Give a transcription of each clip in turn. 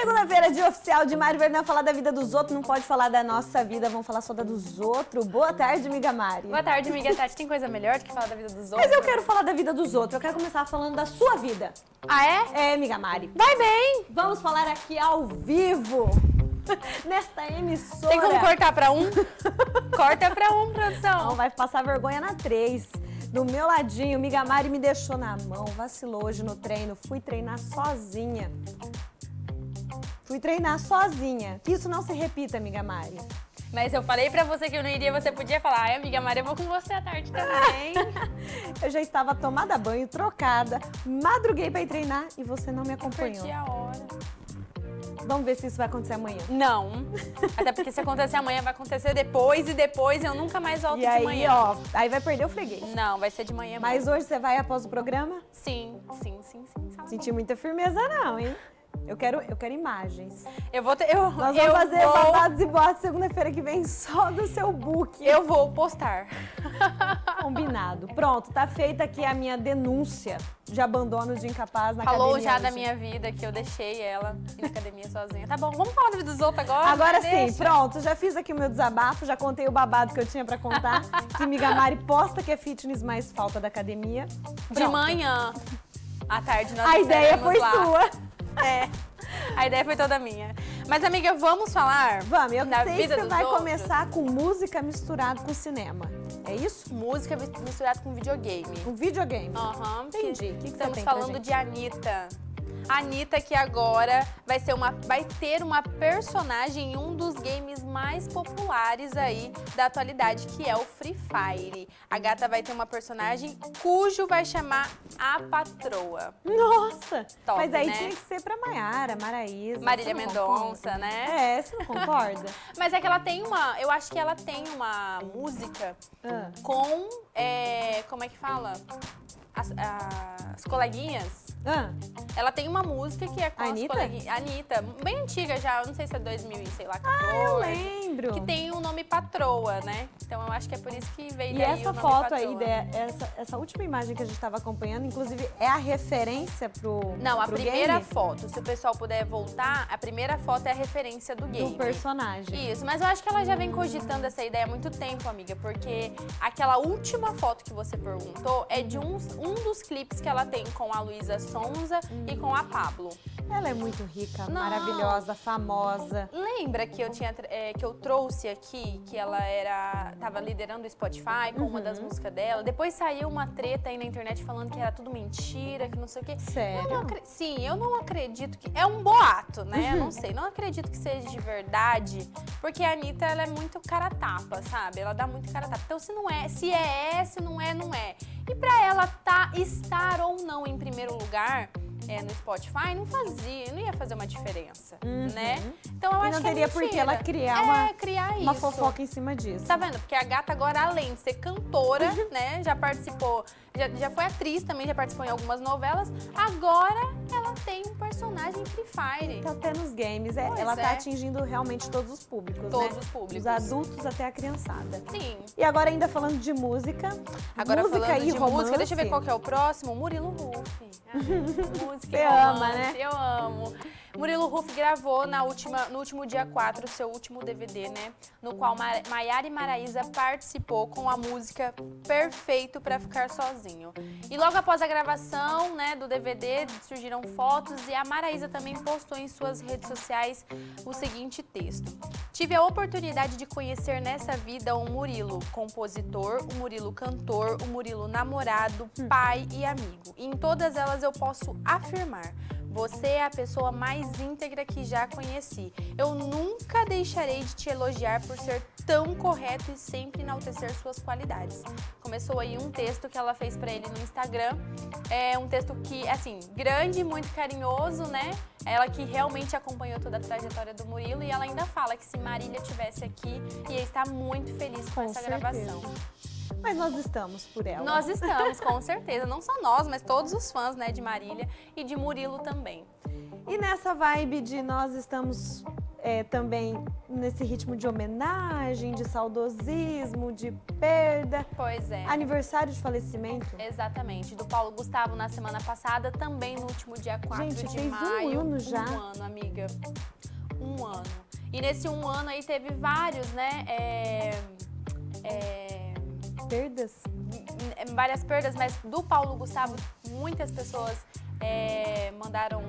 Segunda-feira, dia oficial de Mário Vernan falar da vida dos outros. Não pode falar da nossa vida, vamos falar só da dos outros. Boa tarde, amiga Mari. Boa tarde, amiga Tati. Tem coisa melhor do que falar da vida dos outros? Mas eu quero falar da vida dos outros. Eu quero começar falando da sua vida. Ah, é? É, amiga Mari. Vai bem! Vamos falar aqui ao vivo. Nesta emissora. Tem como cortar pra um? Corta pra um, Não, produção. vai passar vergonha na 3. Do meu ladinho, amiga Mari me deixou na mão, vacilou hoje no treino, fui treinar sozinha. Fui treinar sozinha. Que isso não se repita, amiga Mari. Mas eu falei pra você que eu não iria, você podia falar. Ai, amiga Maria, eu vou com você à tarde também. Eu já estava tomada banho, trocada, madruguei pra ir treinar e você não me acompanhou. Perdi a hora. Vamos ver se isso vai acontecer amanhã. Não. Até porque se acontecer amanhã, vai acontecer depois e depois eu nunca mais volto E de aí, manhã. ó, aí vai perder o freguês. Não, vai ser de manhã. Mas mesmo. hoje você vai após o programa? Sim, sim, sim, sim. Senti muita firmeza não, hein? Eu quero, eu quero imagens. Eu vou ter. Eu, Nós eu vamos fazer vou, babados e boatos segunda-feira que vem só do seu book. Eu vou postar. Combinado. Pronto, tá feita aqui a minha denúncia de abandono de incapaz na Falou academia já da minha vida que eu deixei ela ir na academia sozinha. Tá bom, vamos falar da vida dos outros agora? Agora sim, Deixa. pronto, já fiz aqui o meu desabafo, já contei o babado que eu tinha pra contar. que Miga Mari posta que é fitness mais falta da academia. De Pronto. manhã. À tarde nós A ideia foi lá. sua. É. A ideia foi toda minha. Mas, amiga, vamos falar Vamos, eu da sei que vida você dos vai outros? começar com música misturada com cinema. É isso? Música misturada com videogame. Um videogame. Aham. Entendi. O que que você Estamos falando de Anitta. A Anitta que agora vai, ser uma, vai ter uma personagem em um dos games mais populares aí da atualidade, que é o Free Fire. A gata vai ter uma personagem cujo vai chamar a patroa. Nossa! Top, Mas aí né? tinha que ser pra Maiara, Maraísa. Marília Mendonça, né? É, você não concorda? Mas é que ela tem uma. Eu acho que ela tem uma música Ah. com. é, como é que fala? As, as coleguinhas. Ah, Ela tem uma música que é com A Anitta? Anitta, bem antiga já, eu não sei se é 2000 e sei lá, 14. Ah, eu lembro. Que tem o nome Patroa, né? Então eu acho que é por isso que veio E daí essa foto aí, Patroa. de- essa, essa última imagem que a gente estava acompanhando, inclusive, é a referência pro Não, a pro primeira game? foto, se o pessoal puder voltar, a primeira foto é a referência do game. do personagem. Isso, mas eu acho que ela já vem cogitando essa ideia há muito tempo, amiga, porque aquela última foto que você perguntou é de um, um dos clipes que ela tem com a Luísa Sonza e com a Pablo. Ela é muito rica, Não. maravilhosa, famosa. Lembra que eu tinha é, que eu trouxe aqui que ela era tava liderando o Spotify com uma das Uhum. músicas dela? Depois saiu uma treta aí na internet falando que era tudo mentira, que não sei o quê. Sério? Eu Sim, eu não acredito que. É um boato, né? Eu Uhum. não sei. Não acredito que seja de verdade. Porque a Anitta, ela é muito cara tapa, sabe? Ela dá muito cara tapa. Então, se não é, se é, é, se não é, não é. E pra ela tá, estar ou não em primeiro lugar lugar. É, no Spotify, não fazia, não ia fazer uma diferença, né? Então eu Uhum. E acho não que é teria por que ela criar é, uma- criar Uma fofoca em cima disso. Tá vendo? Porque a gata agora, além de ser cantora, Uhum. né? Já participou, já, já foi atriz também, já participou em algumas novelas. Agora ela tem um personagem Free Fire. Tá até nos games. É, Pois ela tá é. atingindo realmente todos os públicos, Todos né? os públicos. Os adultos até a criançada. Sim. E agora ainda falando de música. Agora música falando e de romance. música, deixa eu ver qual que é o próximo. Murilo Huff. Ah, música Você ama, né? Eu amo. Murilo Huff gravou na última, no último dia 4 o seu último DVD, né? No qual Ma- Maiara e Maraísa participou com a música Perfeito pra Ficar Sozinho. E logo após a gravação né, do DVD, surgiram fotos e a Maraísa também postou em suas redes sociais o seguinte texto. Tive a oportunidade de conhecer nessa vida o Murilo compositor, o Murilo cantor, o Murilo namorado, pai e amigo. E em todas elas eu posso afirmar. Você é a pessoa mais íntegra que já conheci. Eu nunca deixarei de te elogiar por ser tão correto e sempre enaltecer suas qualidades. Começou aí um texto que ela fez pra ele no Instagram. É um texto que, assim, grande, muito carinhoso, né? Ela que realmente acompanhou toda a trajetória do Murilo e ela ainda fala que se Marília tivesse aqui, ia estar muito feliz com, Com essa certeza. gravação. Mas nós estamos por ela. Nós estamos, com certeza. Não só nós, mas todos os fãs, né, de Marília e de Murilo também. E nessa vibe de nós estamos é, também nesse ritmo de homenagem, de saudosismo, de perda. Pois é. Aniversário de falecimento. Exatamente, do Paulo Gustavo na semana passada, também no último dia 4 Gente, de fez um maio. ano já. Um ano, amiga. Um ano. E nesse um ano aí teve vários, né? é, é, Perdas. m- várias perdas, mas do Paulo Gustavo, muitas pessoas é, mandaram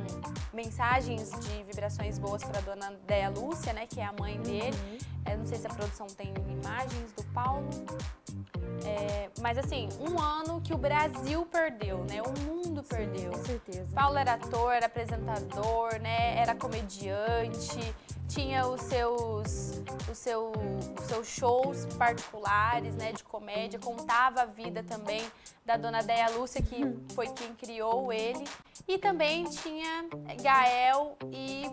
mensagens de vibrações boas para dona Déia Lúcia, né? Que é a mãe dele. Uhum. É, não sei se a produção tem imagens do Paulo. É, mas assim, um ano que o Brasil perdeu, né? O mundo perdeu. Com certeza. Paulo era ator, era apresentador, né? Era comediante, tinha os seus, os seu, os seus shows particulares, né? De comédia, contava a vida também da dona Déia Lúcia, que foi quem criou ele. E também tinha Gael e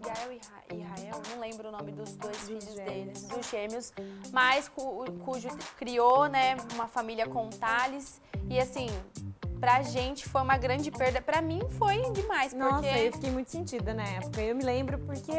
Gael e Ra- e Rael, não lembro o nome dos dois filhos deles, dos gêmeos, mas cu- cujo criou, né, uma família com Thales. E assim, pra gente foi uma grande perda. Pra mim foi demais, Nossa, porque eu fiquei muito sentida na época. Eu me lembro porque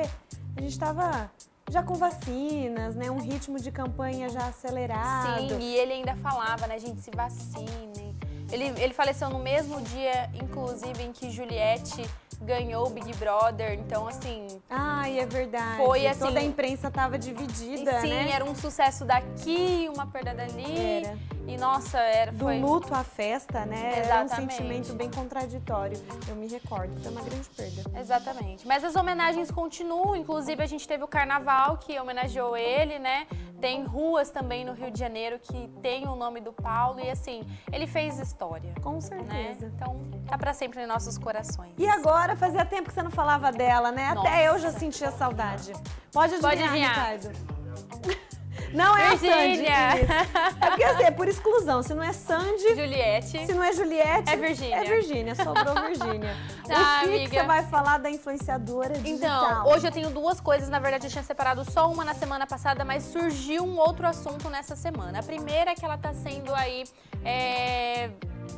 a gente tava já com vacinas, né? Um ritmo de campanha já acelerado. sim, e ele ainda falava, né, gente, se vacinem. Ele, ele faleceu no mesmo dia, inclusive, em que Juliette ganhou o Big Brother. Então, assim, Ai, é verdade. Foi, assim, Toda a imprensa tava dividida, sim, né? era um sucesso daqui, uma perda dali. Era. E nossa, era Do foi luto à festa, né? Era um Exatamente. sentimento bem contraditório. Eu me recordo, foi uma grande perda. Exatamente. Mas as homenagens continuam, inclusive a gente teve o carnaval que homenageou ele, né? Tem ruas também no Rio de Janeiro que tem o nome do Paulo e assim, ele fez história, Com né? certeza. Então, tá pra sempre em nossos corações. E agora, fazia tempo que você não falava dela, né? Nossa. Até eu já sentia saudade. Pode adivinhar, Pode adivinhar. Ricardo. Não é Virgínia. a Sandy. É porque assim, é por exclusão. Se não é Sandy, Juliette. se não é Juliette, É Virgínia. É Virgínia, sobrou Virgínia. Tá, o que, que amiga. você vai falar da influenciadora digital? Então, hoje eu tenho duas coisas. Na verdade, eu tinha separado só uma na semana passada, mas surgiu um outro assunto nessa semana. A primeira é que ela tá sendo aí. é,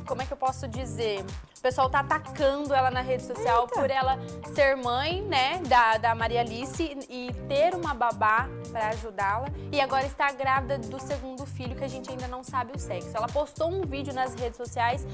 Como é que eu posso dizer? O pessoal tá atacando ela na rede social Eita. por ela ser mãe, né, da, da Maria Alice e ter uma babá pra ajudá-la. E agora está grávida do segundo filho, que a gente ainda não sabe o sexo. Ela postou um vídeo nas redes sociais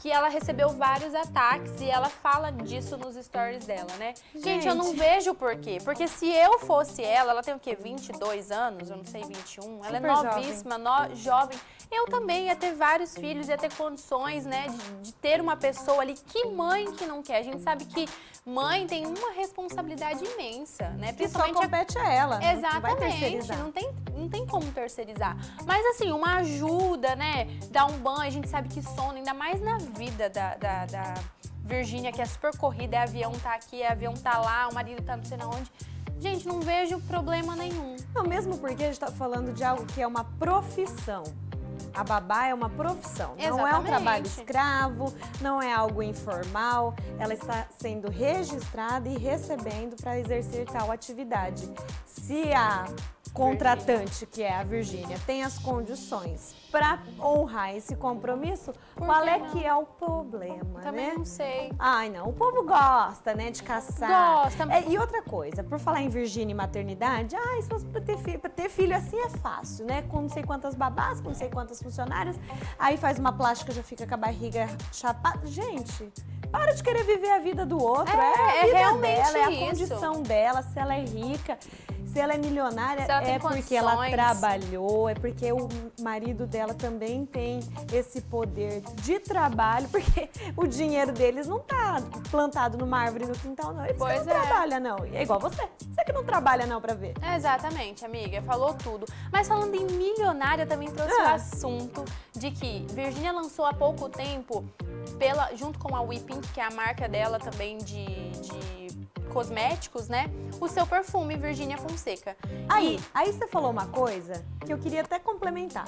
que ela recebeu vários ataques e ela fala disso nos stories dela, né? Gente, eu não Gente. vejo por quê. Porque se eu fosse ela, ela tem o quê? 22 anos? Eu não sei, 21. Ela é Super jovem. novíssima, no- jovem. Eu também ia ter vários filhos, ia ter condições, né, de, de ter uma pessoa ali. Que mãe que não quer? A gente sabe que mãe tem uma responsabilidade imensa, né? que só Principalmente a compete a ela. não Exatamente, terceirizar. não tem, não tem como terceirizar. Mas assim, uma ajuda, né? Dar um banho, a gente sabe que sono, ainda mais na vida da, da, da Virgínia, que é super corrida, é avião tá aqui, é avião tá lá, o marido tá não sei na onde. Gente, não vejo problema nenhum. Não, mesmo porque a gente está falando de algo que é uma profissão. A babá é uma profissão, não é um Exatamente. trabalho escravo, não é algo informal. Ela está sendo registrada e recebendo para exercer tal atividade. Se a contratante, que é a Virgínia, tem as condições para honrar esse compromisso, Por qual que é não? que é o problema, Também né? não sei. Ai, não. O povo gosta, né, de caçar. Gosta. É, e outra coisa, por falar em Virgínia e maternidade, ai, se fosse pra ter, filho, pra ter filho assim é fácil, né? Com não sei quantas babás, com não sei quantas funcionárias. Aí faz uma plástica, já fica com a barriga chapada. Gente, para de querer viver a vida do outro. É, É, a é vida realmente dela, é a isso. condição dela, se ela é rica. Se ela é milionária, ela é porque ela trabalhou, é porque o marido dela também tem esse poder de trabalho, porque o dinheiro deles não tá plantado numa árvore no quintal, não. Eles Pois não é. trabalham, não. É igual você. Você que não trabalha, não, pra ver. É, Exatamente, amiga, falou tudo. Mas falando em milionária, também trouxe o Ah. assunto de que Virgínia lançou há pouco tempo, pela, junto com a Weeping, que é a marca dela também de, de cosméticos, né? O seu perfume, Virgínia Fonseca. Aí, aí você falou uma coisa que eu queria até complementar.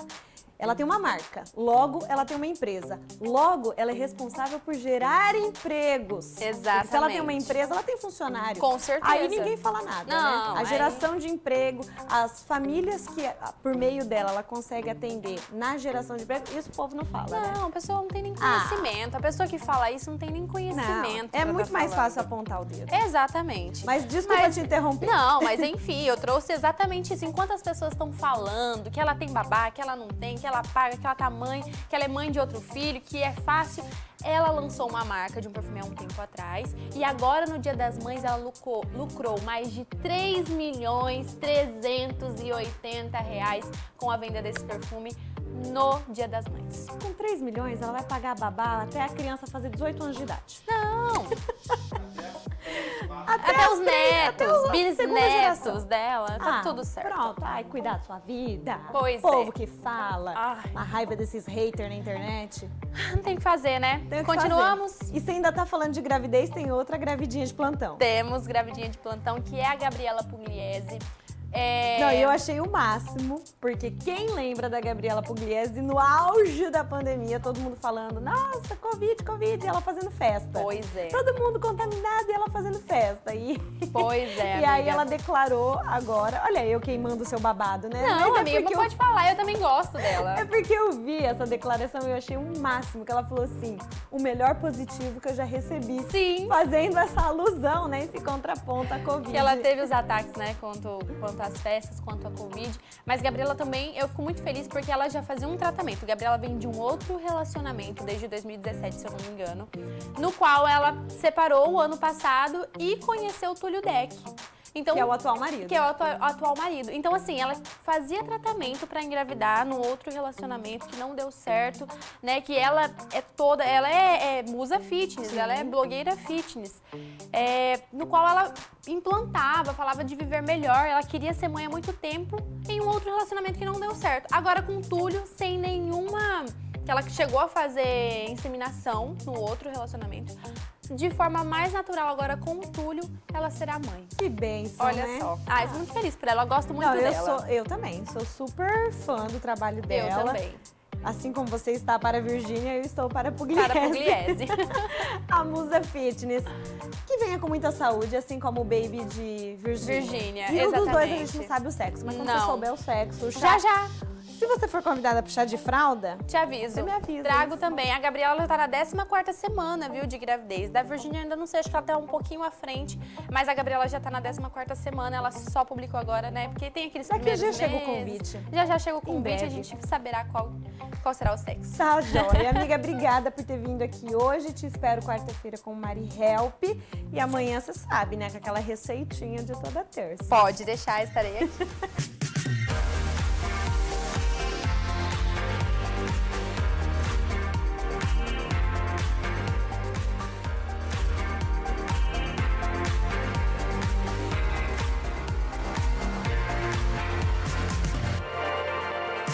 Ela tem uma marca, logo ela tem uma empresa, logo ela é responsável por gerar empregos. Porque Se ela tem uma Exatamente. empresa, ela tem funcionário. Com certeza. Aí ninguém fala nada, Não, né? A aí- geração de emprego, as famílias que ah, por meio dela ela consegue atender na geração de emprego, isso o povo não fala, né? Não, a pessoa não tem nem Ah. conhecimento. A pessoa que fala isso não tem nem Não, conhecimento. é pra muito tá mais falando. fácil apontar o dedo. Exatamente. Mas desculpa Mas- te interromper. Não, mas enfim, eu trouxe exatamente isso. Enquanto as pessoas estão falando que ela tem babá, que ela não tem, que ela paga, que ela tá mãe, que ela é mãe de outro filho, que é fácil. Ela lançou uma marca de um perfume há um tempo atrás e agora no Dia das Mães ela lucrou, lucrou mais de 3 milhões 380 reais com a venda desse perfume no Dia das Mães. Com 3 milhões, ela vai pagar babá até a criança fazer 18 anos de idade. Não, Até, até os até netos, a segunda geração. bisnetos dela, tá Ah, tudo certo. Pronto, ai, cuidar da sua vida. Pois Povo é. que fala. Ai. A raiva desses haters na internet. Não tem que fazer, né? Tem o que Continuamos. fazer. E você ainda tá falando de gravidez, tem outra gravidinha de plantão. Temos gravidinha de plantão, que é a Gabriela Pugliese. É... Não, eu achei o máximo, porque quem lembra da Gabriela Pugliese no auge da pandemia, todo mundo falando, nossa, Covid, Covid, e ela fazendo festa. Pois é. Todo mundo contaminado e ela fazendo festa. E, Pois é, e aí amiga. ela declarou agora, olha eu queimando o seu babado, né? Não, Mas é amiga, porque não eu- pode falar, eu também gosto dela. É porque eu vi essa declaração e eu achei o máximo, que ela falou assim, o melhor positivo que eu já recebi. Sim. Fazendo essa alusão, né, esse contraponto à Covid. Que ela teve os ataques, né, quanto, quanto às festas, quanto à Covid. Mas Gabriela também, eu fico muito feliz porque ela já fazia um tratamento. Gabriela vem de um outro relacionamento desde 2017, se eu não me engano, no qual ela separou o ano passado e conheceu o Túlio Deck. Então, Que é o atual marido. que é o atua- atual marido. Então, assim, ela fazia tratamento pra engravidar no outro relacionamento que não deu certo, né? Que ela é toda, ela é, é musa fitness, ela é blogueira fitness, é, no qual ela implantava, falava de viver melhor. Ela queria ser mãe há muito tempo em um outro relacionamento que não deu certo. Agora com o Túlio, sem nenhuma que ela chegou a fazer inseminação no outro relacionamento. De forma mais natural agora com o Túlio, ela será mãe. Que bênção, Olha né? só. Ah, eu sou muito feliz por ela. Eu gosto muito Não, eu, dela. sou, eu também, sou super fã do trabalho Eu dela. também. Assim como você está para a Virgínia, eu estou para a Pugliese. Para a Pugliese. a musa fitness. Que venha com muita saúde, assim como o baby de Virgínia. Virgínia, E um dos dois a gente não sabe o sexo, mas quando Não. você souber o sexo, já, já. Se você for convidada pro chá de fralda, Te aviso. Você me avisa, Trago também. A Gabriela já tá na 14 semana, viu, de gravidez. Da Virgínia ainda não sei, acho que ela tá um pouquinho à frente. Mas a Gabriela já tá na 14 semana. Ela só publicou agora, né? Porque tem aqueles Daqui primeiros já chega o meses. convite. Já já chega o convite, a gente saberá qual, qual será o sexo. tá jóia. Amiga, obrigada por ter vindo aqui hoje. Te espero quarta-feira com o Mari Help. E amanhã você sabe, né? Com aquela receitinha de toda terça. Pode deixar, estarei aqui.